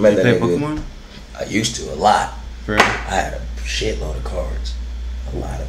Man, You play nigga- Pokemon? I used to a lot. For real? I had a shitload of cards, a lot of.